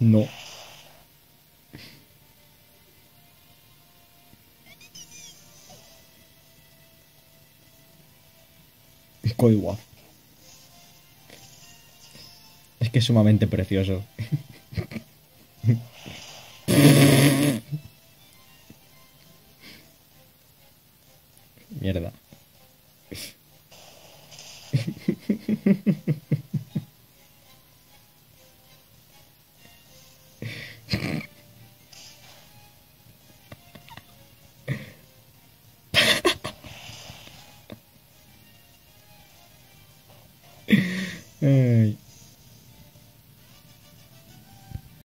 の。Es que es sumamente precioso. Mierda. はい。